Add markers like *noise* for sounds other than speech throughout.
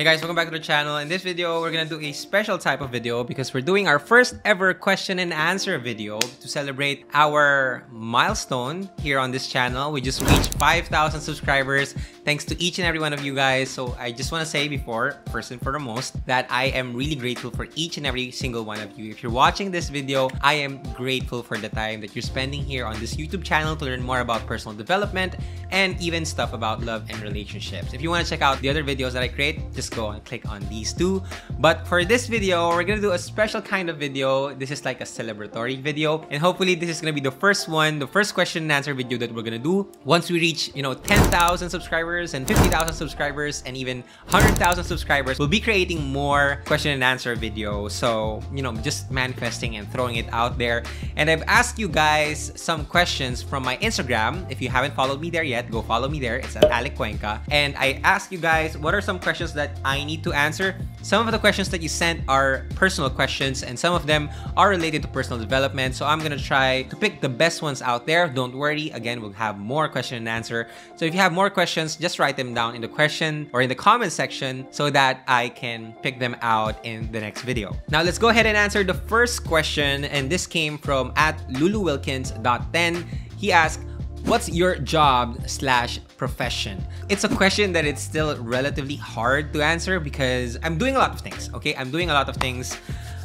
Hey guys, welcome back to the channel. In this video, we're gonna do a special type of video because we're doing our first ever question and answer video to celebrate our milestone here on this channel. We just reached 5,000 subscribers thanks to each and every one of you guys. So I just wanna say before, first and foremost, that I am really grateful for each and every single one of you. If you're watching this video, I am grateful for the time that you're spending here on this YouTube channel to learn more about personal development and even stuff about love and relationships. If you wanna check out the other videos that I create, just go and click on these two. But for this video, we're gonna do a special kind of video. This is like a celebratory video. And hopefully this is gonna be the first one, the first question and answer video that we're gonna do. Once we reach, you know, 10,000 subscribers and 50,000 subscribers and even 100,000 subscribers, we'll be creating more question and answer videos. So, you know, just manifesting and throwing it out there. And I've asked you guys some questions from my Instagram. If you haven't followed me there yet, go follow me there. It's at Alec Cuenca. And I asked you guys, what are some questions that I need to answer. Some of the questions that you sent are personal questions and some of them are related to personal development. So I'm gonna try to pick the best ones out there. Don't worry, again, we'll have more question and answer. So if you have more questions, just write them down in the question or in the comment section so that I can pick them out in the next video. Now let's go ahead and answer the first question and this came from at luluwilkins.10. He asked, What's your job slash profession? It's a question that it's still relatively hard to answer because I'm doing a lot of things, okay? I'm doing a lot of things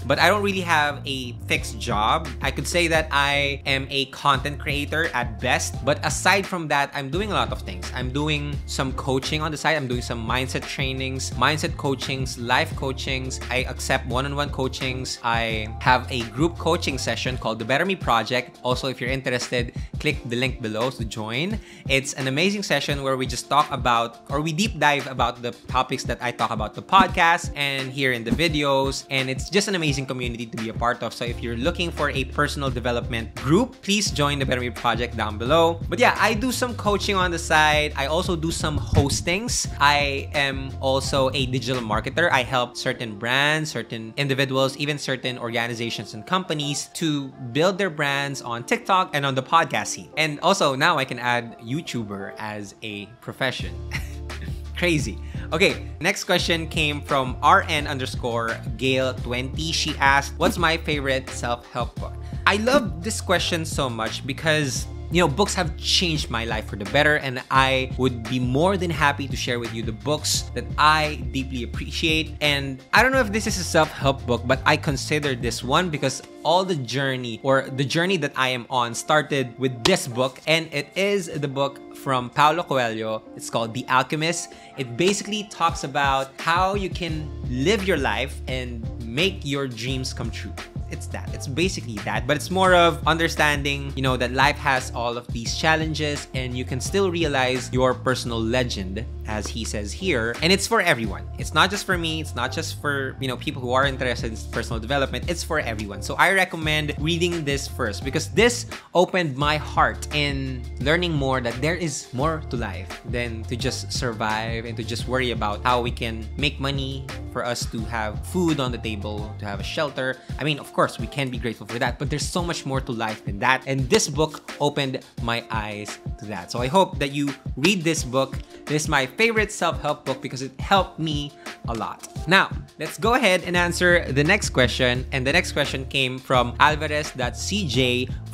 but I don't really have a fixed job. I could say that I am a content creator at best, but aside from that, I'm doing a lot of things. I'm doing some coaching on the side. I'm doing some mindset trainings, mindset coachings, life coachings. I accept one-on-one coachings. I have a group coaching session called the Better Me Project. Also, if you're interested, click the link below to join. It's an amazing session where we just talk about or we deep dive about the topics that I talk about the podcast and here in the videos. And it's just an amazing amazing community to be a part of. So if you're looking for a personal development group, please join the Better Me Project down below. But yeah, I do some coaching on the side. I also do some hostings. I am also a digital marketer. I help certain brands, certain individuals, even certain organizations and companies to build their brands on TikTok and on the podcast scene. And also now I can add YouTuber as a profession. *laughs* Crazy. Okay, next question came from RN underscore Gale20. She asked, What's my favorite self help book? I love this question so much because you know, books have changed my life for the better, and I would be more than happy to share with you the books that I deeply appreciate. And I don't know if this is a self help book, but I consider this one because all the journey or the journey that I am on started with this book, and it is the book from Paulo Coelho. It's called The Alchemist. It basically talks about how you can live your life and make your dreams come true it's that. It's basically that. But it's more of understanding, you know, that life has all of these challenges and you can still realize your personal legend, as he says here. And it's for everyone. It's not just for me. It's not just for, you know, people who are interested in personal development. It's for everyone. So I recommend reading this first because this opened my heart in learning more that there is more to life than to just survive and to just worry about how we can make money for us to have food on the table, to have a shelter. I mean, of course, we can be grateful for that, but there's so much more to life than that. And this book opened my eyes to that. So I hope that you read this book. This is my favorite self-help book because it helped me a lot. Now, let's go ahead and answer the next question. And the next question came from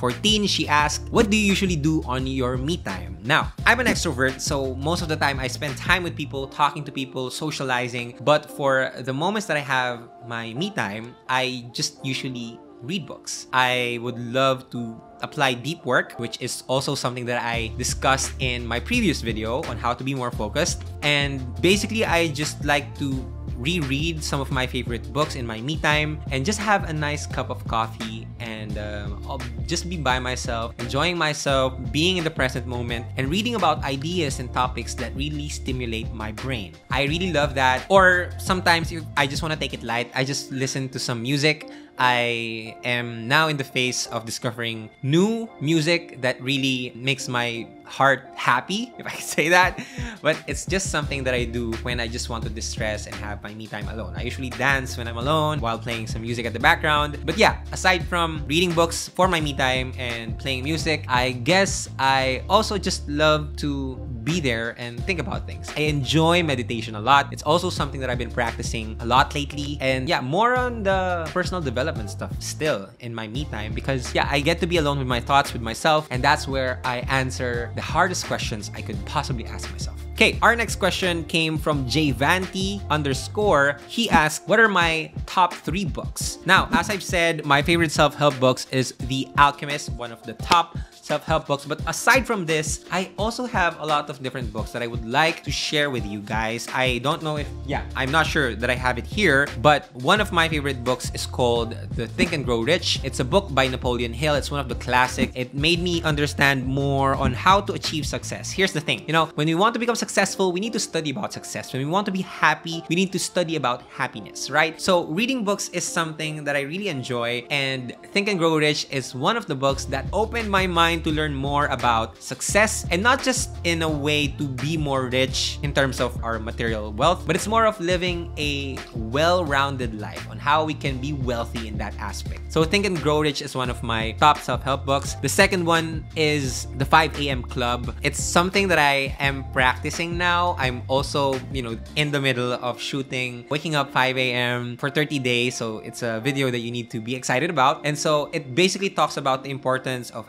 Alvarez.cj14. She asked, What do you usually do on your me time? Now, I'm an extrovert, so most of the time I spend time with people, talking to people, socializing. But for the moments that I have my me time, I just usually read books. I would love to apply deep work, which is also something that I discussed in my previous video on how to be more focused. And basically, I just like to reread some of my favorite books in my me time and just have a nice cup of coffee and um, I'll just be by myself, enjoying myself, being in the present moment, and reading about ideas and topics that really stimulate my brain. I really love that. Or sometimes I just want to take it light, I just listen to some music. I am now in the phase of discovering new music that really makes my heart happy, *laughs* if I can say that. But it's just something that I do when I just want to distress and have my me time alone. I usually dance when I'm alone while playing some music at the background. But yeah, aside from reading books for my me time and playing music, I guess I also just love to be there and think about things. I enjoy meditation a lot. It's also something that I've been practicing a lot lately. And yeah, more on the personal development stuff still in my me time because yeah, I get to be alone with my thoughts, with myself, and that's where I answer the hardest questions I could possibly ask myself. Okay, our next question came from jvanti underscore. He asked, what are my top three books? Now, as I've said, my favorite self-help books is The Alchemist, one of the top self-help books. But aside from this, I also have a lot of different books that I would like to share with you guys. I don't know if, yeah, I'm not sure that I have it here, but one of my favorite books is called The Think and Grow Rich. It's a book by Napoleon Hill. It's one of the classic. It made me understand more on how to achieve success. Here's the thing, you know, when we want to become successful, we need to study about success. When we want to be happy, we need to study about happiness, right? So reading books is something that I really enjoy and Think and Grow Rich is one of the books that opened my mind to learn more about success and not just in a way to be more rich in terms of our material wealth, but it's more of living a well-rounded life on how we can be wealthy in that aspect. So Think and Grow Rich is one of my top self-help books. The second one is The 5 a.m. Club. It's something that I am practicing now. I'm also, you know, in the middle of shooting Waking Up 5 a.m. for 30 days. So it's a video that you need to be excited about. And so it basically talks about the importance of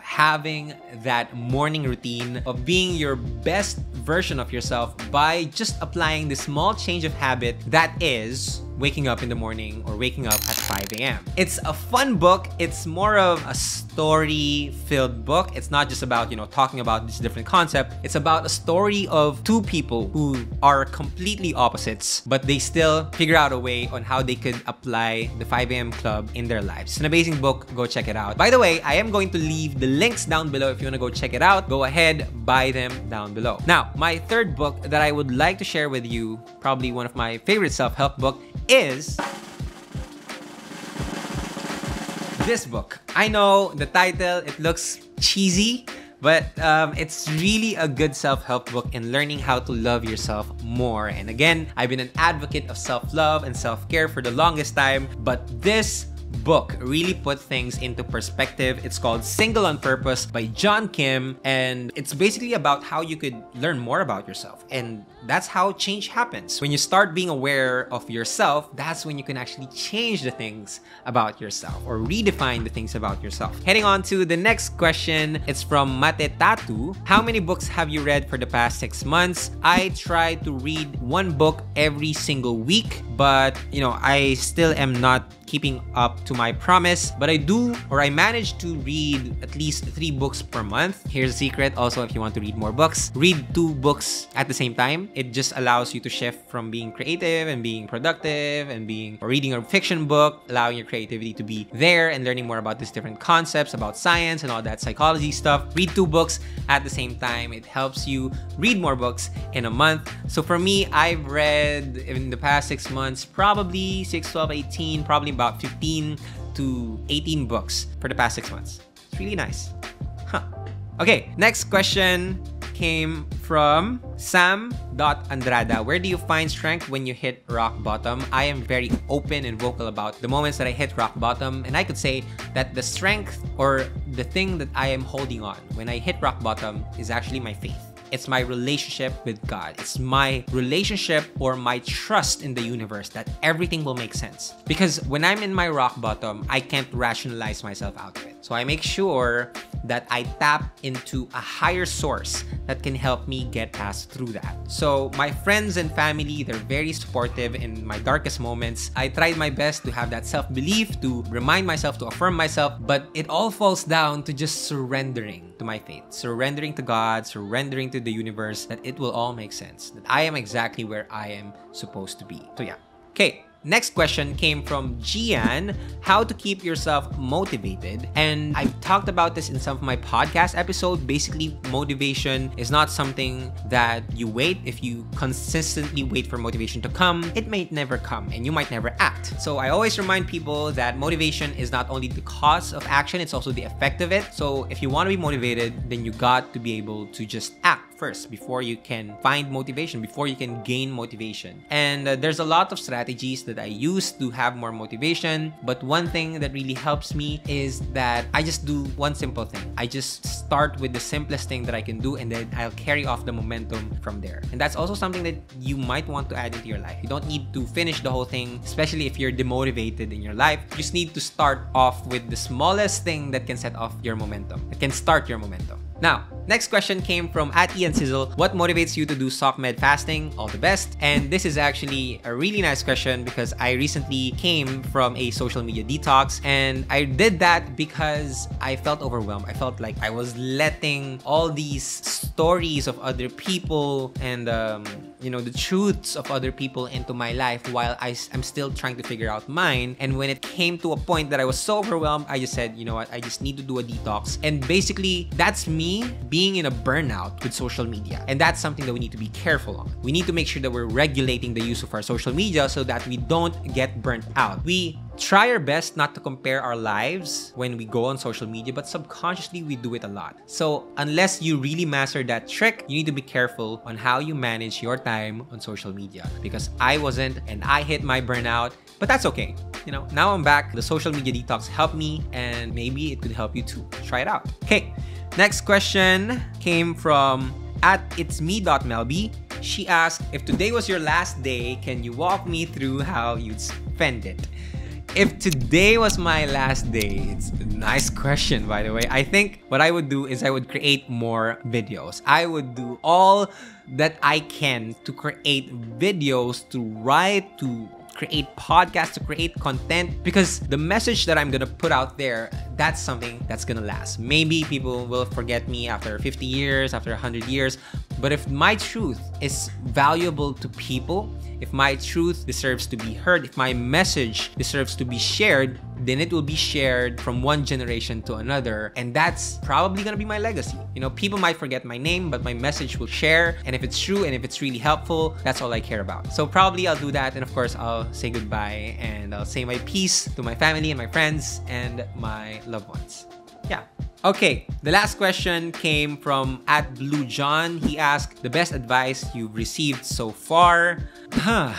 having that morning routine of being your best version of yourself by just applying the small change of habit that is waking up in the morning or waking up at 5 a.m. It's a fun book. It's more of a story-filled book. It's not just about, you know, talking about this different concept. It's about a story of two people who are completely opposites, but they still figure out a way on how they could apply the 5 a.m. club in their lives. It's an amazing book. Go check it out. By the way, I am going to leave the links down below if you want to go check it out. Go ahead, buy them down below. Now, my third book that I would like to share with you, probably one of my favorite self-help book, is this book. I know the title, it looks cheesy, but um, it's really a good self-help book in learning how to love yourself more. And again, I've been an advocate of self-love and self-care for the longest time, but this book really put things into perspective. It's called Single on Purpose by John Kim, and it's basically about how you could learn more about yourself. And that's how change happens. When you start being aware of yourself, that's when you can actually change the things about yourself or redefine the things about yourself. Heading on to the next question, it's from Mate Tatu. How many books have you read for the past six months? I try to read one book every single week, but you know, I still am not keeping up to my promise, but I do or I manage to read at least three books per month. Here's a secret also if you want to read more books, read two books at the same time. It just allows you to shift from being creative and being productive and being or reading a fiction book, allowing your creativity to be there and learning more about these different concepts about science and all that psychology stuff. Read two books at the same time. It helps you read more books in a month. So for me, I've read in the past six months, probably 6, 12, 18, probably about 15 to 18 books for the past six months. It's really nice. Huh. Okay, next question came from Sam.Andrada. Where do you find strength when you hit rock bottom? I am very open and vocal about the moments that I hit rock bottom, and I could say that the strength or the thing that I am holding on when I hit rock bottom is actually my faith. It's my relationship with God. It's my relationship or my trust in the universe that everything will make sense. Because when I'm in my rock bottom, I can't rationalize myself out of it. So I make sure that I tap into a higher source that can help me get past through that. So my friends and family, they're very supportive in my darkest moments. I tried my best to have that self-belief, to remind myself, to affirm myself, but it all falls down to just surrendering to my faith, surrendering to God, surrendering to the universe that it will all make sense, that I am exactly where I am supposed to be. So yeah. Okay, Next question came from Gian, how to keep yourself motivated. And I've talked about this in some of my podcast episodes. Basically, motivation is not something that you wait. If you consistently wait for motivation to come, it may never come and you might never act. So I always remind people that motivation is not only the cause of action, it's also the effect of it. So if you want to be motivated, then you got to be able to just act first before you can find motivation, before you can gain motivation. And uh, there's a lot of strategies that I use to have more motivation. But one thing that really helps me is that I just do one simple thing. I just start with the simplest thing that I can do and then I'll carry off the momentum from there. And that's also something that you might want to add into your life. You don't need to finish the whole thing, especially if you're demotivated in your life. You just need to start off with the smallest thing that can set off your momentum, that can start your momentum. Now, next question came from at Ian Sizzle. What motivates you to do SOCMED fasting? All the best. And this is actually a really nice question because I recently came from a social media detox and I did that because I felt overwhelmed. I felt like I was letting all these stories of other people and um, you know the truths of other people into my life while I, I'm still trying to figure out mine. And when it came to a point that I was so overwhelmed, I just said, you know what, I just need to do a detox. And basically, that's me being in a burnout with social media. And that's something that we need to be careful on. We need to make sure that we're regulating the use of our social media so that we don't get burnt out. We try our best not to compare our lives when we go on social media, but subconsciously we do it a lot. So, unless you really master that trick, you need to be careful on how you manage your time on social media because I wasn't and I hit my burnout, but that's okay. You know, now I'm back. The social media detox helped me and maybe it could help you too. Try it out. Okay. Next question came from at itsme.melby. She asked, if today was your last day, can you walk me through how you'd spend it? If today was my last day, it's a nice question by the way. I think what I would do is I would create more videos. I would do all that I can to create videos, to write, to create podcasts, to create content because the message that I'm gonna put out there, that's something that's gonna last. Maybe people will forget me after 50 years, after 100 years, but if my truth is valuable to people, if my truth deserves to be heard, if my message deserves to be shared, then it will be shared from one generation to another. And that's probably gonna be my legacy. You know, people might forget my name, but my message will share. And if it's true and if it's really helpful, that's all I care about. So probably I'll do that. And of course, I'll say goodbye and I'll say my peace to my family and my friends and my loved ones. Yeah. Okay, the last question came from at Blue John. He asked the best advice you've received so far. Huh.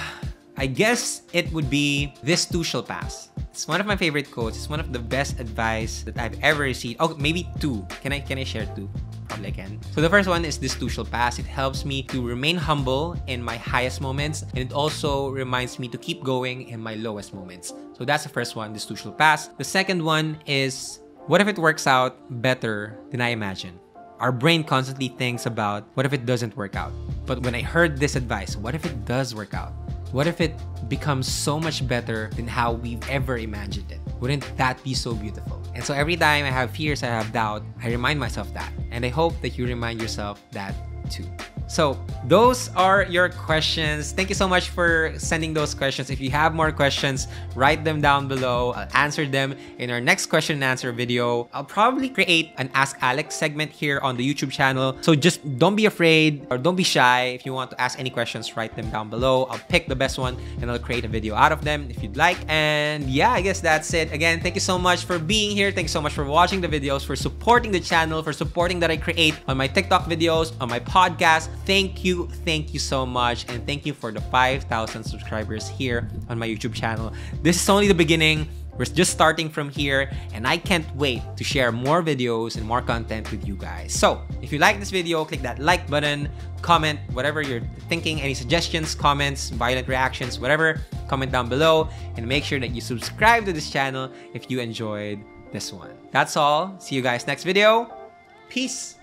I guess it would be this too shall pass. It's one of my favorite quotes. It's one of the best advice that I've ever received. Oh, maybe two. Can I can I share two? Probably So the first one is this too shall pass. It helps me to remain humble in my highest moments, and it also reminds me to keep going in my lowest moments. So that's the first one. This too shall pass. The second one is what if it works out better than I imagine? Our brain constantly thinks about what if it doesn't work out. But when I heard this advice, what if it does work out? What if it becomes so much better than how we've ever imagined it? Wouldn't that be so beautiful? And so every time I have fears, I have doubt, I remind myself that. And I hope that you remind yourself that too. So those are your questions. Thank you so much for sending those questions. If you have more questions, write them down below. I'll answer them in our next question and answer video. I'll probably create an Ask Alex segment here on the YouTube channel. So just don't be afraid or don't be shy. If you want to ask any questions, write them down below. I'll pick the best one and I'll create a video out of them if you'd like. And yeah, I guess that's it. Again, thank you so much for being here. Thank you so much for watching the videos, for supporting the channel, for supporting that I create on my TikTok videos, on my podcast. Thank you, thank you so much. And thank you for the 5,000 subscribers here on my YouTube channel. This is only the beginning. We're just starting from here and I can't wait to share more videos and more content with you guys. So if you like this video, click that like button, comment whatever you're thinking, any suggestions, comments, violent reactions, whatever, comment down below and make sure that you subscribe to this channel if you enjoyed this one. That's all. See you guys next video. Peace.